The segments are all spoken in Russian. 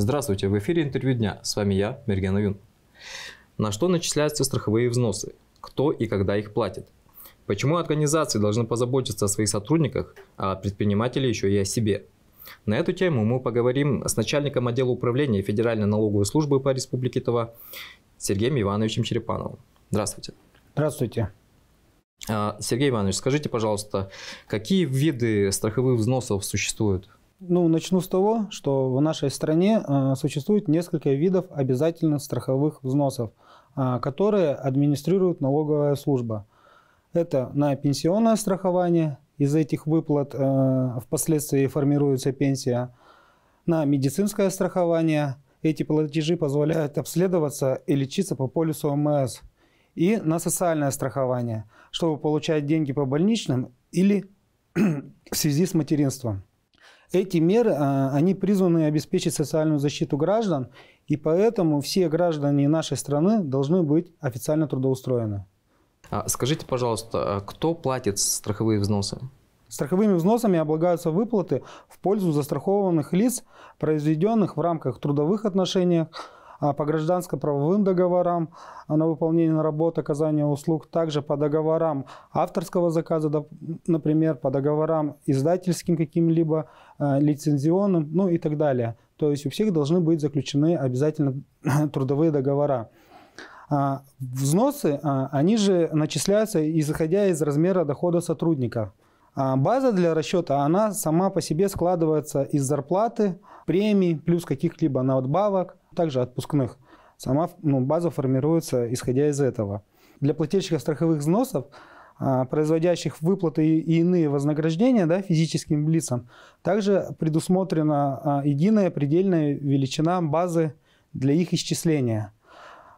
Здравствуйте, в эфире интервью дня. С вами я, Мерген Аюн. На что начисляются страховые взносы? Кто и когда их платит? Почему организации должны позаботиться о своих сотрудниках, а предприниматели еще и о себе? На эту тему мы поговорим с начальником отдела управления Федеральной налоговой службы по Республике Тува Сергеем Ивановичем Черепановым. Здравствуйте. Здравствуйте. А, Сергей Иванович, скажите, пожалуйста, какие виды страховых взносов существуют? Ну, начну с того, что в нашей стране э, существует несколько видов обязательных страховых взносов, э, которые администрирует налоговая служба. Это на пенсионное страхование, из этих выплат э, впоследствии формируется пенсия, на медицинское страхование, эти платежи позволяют обследоваться и лечиться по полису ОМС, и на социальное страхование, чтобы получать деньги по больничным или в связи с материнством. Эти меры, а, они призваны обеспечить социальную защиту граждан, и поэтому все граждане нашей страны должны быть официально трудоустроены. А скажите, пожалуйста, а кто платит страховые взносы? Страховыми взносами облагаются выплаты в пользу застрахованных лиц, произведенных в рамках трудовых отношений, по гражданско-правовым договорам на выполнение работ, оказания услуг, также по договорам авторского заказа, например, по договорам издательским каким-либо, э, лицензионным, ну и так далее. То есть у всех должны быть заключены обязательно трудовые договора. А, взносы, а, они же начисляются исходя из размера дохода сотрудника. А база для расчета, она сама по себе складывается из зарплаты, премий, плюс каких-либо надбавок, также отпускных. Сама ну, база формируется исходя из этого. Для плательщиков страховых взносов, а, производящих выплаты и иные вознаграждения да, физическим лицам, также предусмотрена а, единая предельная величина базы для их исчисления.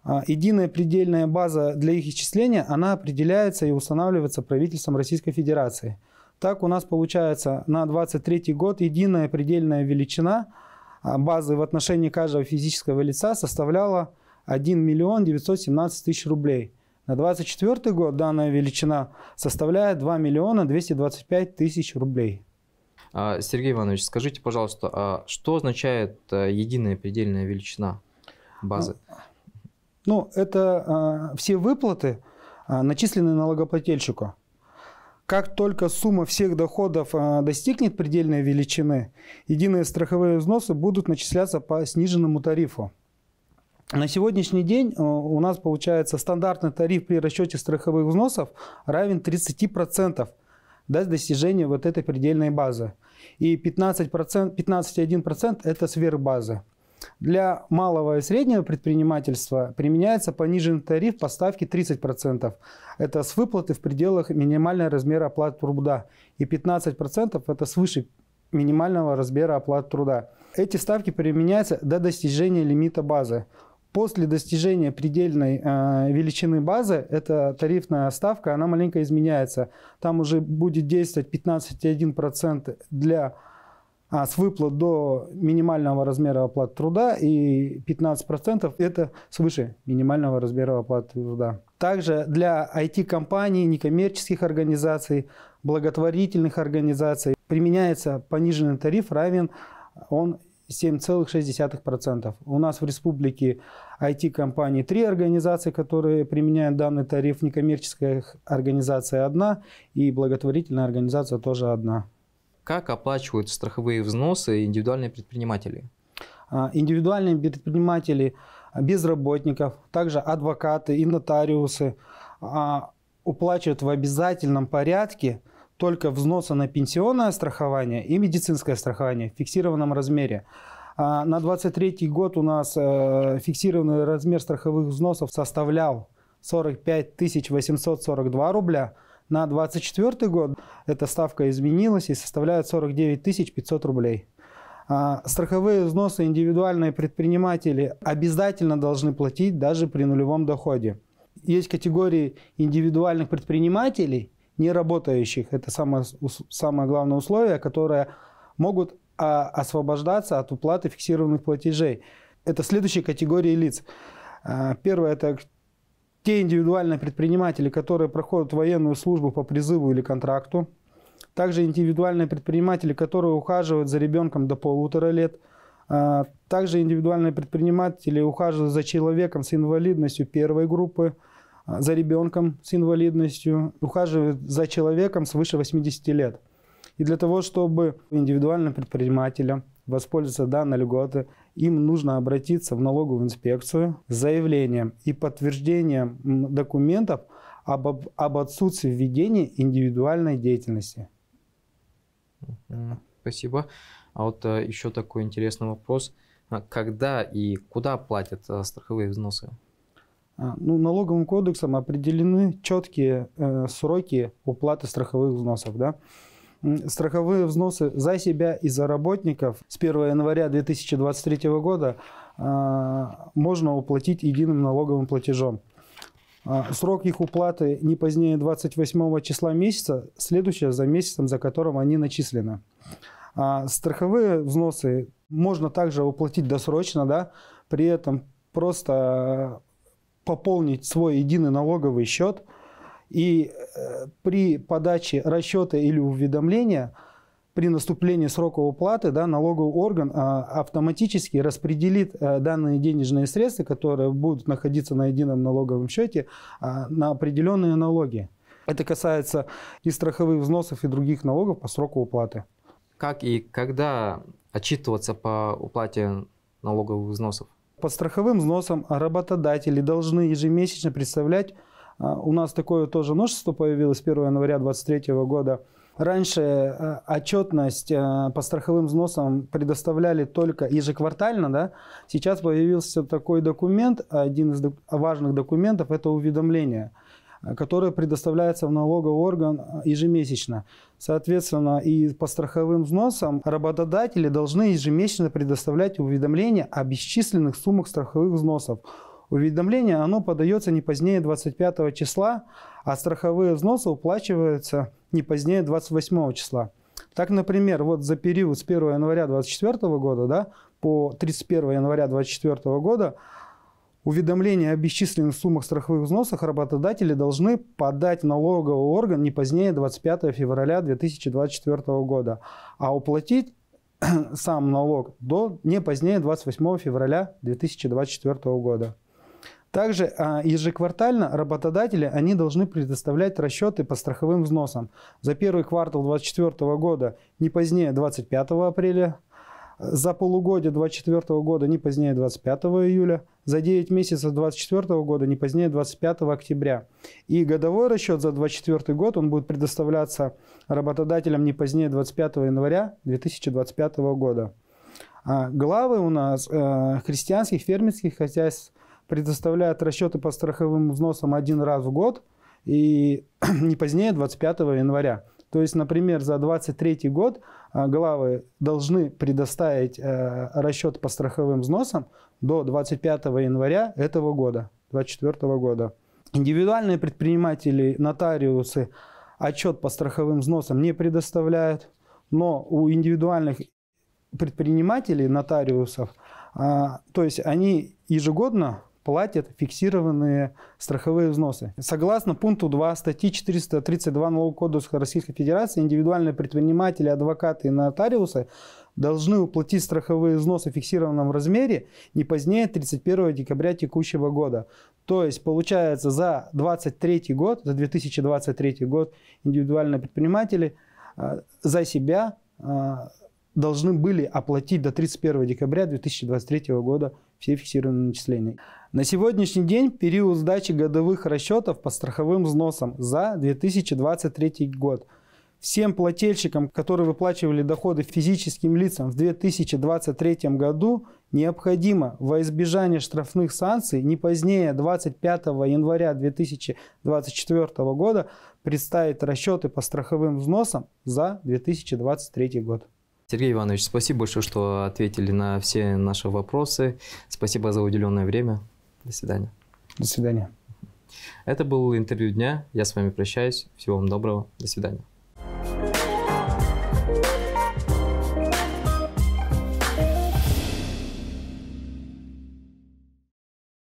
А, единая предельная база для их исчисления, она определяется и устанавливается правительством Российской Федерации. Так у нас получается на 2023 год единая предельная величина – базы в отношении каждого физического лица составляла 1 миллион 917 тысяч рублей. На 2024 год данная величина составляет 2 миллиона 225 тысяч рублей. А, Сергей Иванович, скажите, пожалуйста, а что означает э, единая предельная величина базы? Ну, это все выплаты, начисленные налогоплательщику. Как только сумма всех доходов а, достигнет предельной величины, единые страховые взносы будут начисляться по сниженному тарифу. На сегодняшний день а, у нас получается стандартный тариф при расчете страховых взносов равен 30% до достижения вот этой предельной базы. И 15%, 15,1% это сверхбазы. Для малого и среднего предпринимательства применяется пониженный тариф по ставке 30%. Это с выплаты в пределах минимального размера оплаты труда. И 15% это свыше минимального размера оплаты труда. Эти ставки применяются до достижения лимита базы. После достижения предельной э, величины базы, эта тарифная ставка, она маленько изменяется. Там уже будет действовать 15,1% для а с выплат до минимального размера оплаты труда и 15% это свыше минимального размера оплаты труда. Также для IT-компаний, некоммерческих организаций, благотворительных организаций применяется пониженный тариф, равен он 7,6%. У нас в республике IT-компаний три организации, которые применяют данный тариф. Некоммерческая организация одна и благотворительная организация тоже одна. Как оплачивают страховые взносы индивидуальные предприниматели? А, индивидуальные предприниматели, безработников, также адвокаты и нотариусы а, уплачивают в обязательном порядке только взносы на пенсионное страхование и медицинское страхование в фиксированном размере. А, на 2023 год у нас э, фиксированный размер страховых взносов составлял 45 842 рубля – на 2024 год эта ставка изменилась и составляет 49 500 рублей. А страховые взносы индивидуальные предприниматели обязательно должны платить даже при нулевом доходе. Есть категории индивидуальных предпринимателей, не работающих, это самое, самое главное условие, которые могут а, освобождаться от уплаты фиксированных платежей. Это следующие категории лиц. А, первое – это те индивидуальные предприниматели, которые проходят военную службу по призыву или контракту, также индивидуальные предприниматели, которые ухаживают за ребенком до полутора лет, А, также индивидуальные предприниматели ухаживают за человеком с инвалидностью первой группы, а, за ребенком с инвалидностью, ухаживают за человеком свыше 80 лет. И для того, чтобы индивидуальным предпринимателям воспользоваться данной льготы, им нужно обратиться в налоговую инспекцию с заявлением и подтверждением документов об, об отсутствии введения индивидуальной деятельности. Спасибо. А вот а, еще такой интересный вопрос. А когда и куда платят а, страховые взносы? А, ну, налоговым кодексом определены четкие э, сроки уплаты страховых взносов. Да? Страховые взносы за себя и за работников с 1 января 2023 года э, можно уплатить единым налоговым платежом. Срок их уплаты не позднее 28 числа месяца, следующее за месяцем, за которым они начислены. А страховые взносы можно также уплатить досрочно, да, при этом просто пополнить свой единый налоговый счет и при подаче расчета или уведомления при наступлении срока уплаты да, налоговый орган а, автоматически распределит а, данные денежные средства, которые будут находиться на едином налоговом счете, а, на определенные налоги. Это касается и страховых взносов, и других налогов по сроку уплаты как и когда отчитываться по уплате налоговых взносов? По страховым взносам работодатели должны ежемесячно представлять, у нас такое тоже новшество появилось 1 января 2023 года, Раньше а, отчетность а, по страховым взносам предоставляли только ежеквартально, да? Сейчас появился такой документ, один из важных документов – это уведомление – которая предоставляется в налоговый орган э, ежемесячно. Соответственно, и по страховым взносам работодатели должны ежемесячно предоставлять уведомления о бесчисленных суммах страховых взносов. Уведомление оно подается не позднее 25 числа, а страховые взносы уплачиваются не позднее 28 числа. Так, например, вот за период с 1 января 2024 года да, по 31 января 2024 года Уведомление о бесчисленных суммах страховых взносов работодатели должны подать в налоговый орган не позднее 25 февраля 2024 года, а уплатить сам налог до не позднее 28 февраля 2024 года. Также а, ежеквартально работодатели они должны предоставлять расчеты по страховым взносам за первый квартал 2024 года не позднее 25 апреля за полугодие 2024 года не позднее 25 июля, за 9 месяцев 2024 года не позднее 25 октября. И годовой расчет за 2024 год он будет предоставляться работодателям не позднее 25 января 2025 года. А главы у нас э, христианских фермерских хозяйств предоставляют расчеты по страховым взносам один раз в год и не позднее 25 января. То есть, например, за 2023 год а, главы должны предоставить э, расчет по страховым взносам до 25 января этого года, 2024 года. Индивидуальные предприниматели, нотариусы отчет по страховым взносам не предоставляют, но у индивидуальных предпринимателей, нотариусов, а, то есть они ежегодно платят фиксированные страховые взносы. Согласно пункту 2 статьи 432 Налогового кодекса Российской Федерации, индивидуальные предприниматели, адвокаты и нотариусы должны уплатить страховые взносы в фиксированном размере не позднее 31 декабря текущего года. То есть, получается, за 2023 год, за 2023 год индивидуальные предприниматели э, за себя э, должны были оплатить до 31 декабря 2023 года все фиксированные начисления. На сегодняшний день период сдачи годовых расчетов по страховым взносам за 2023 год. Всем плательщикам, которые выплачивали доходы физическим лицам в 2023 году, необходимо во избежание штрафных санкций не позднее 25 января 2024 года представить расчеты по страховым взносам за 2023 год. Сергей Иванович, спасибо большое, что ответили на все наши вопросы. Спасибо за уделенное время. До свидания. До свидания. Это был интервью дня. Я с вами прощаюсь. Всего вам доброго. До свидания.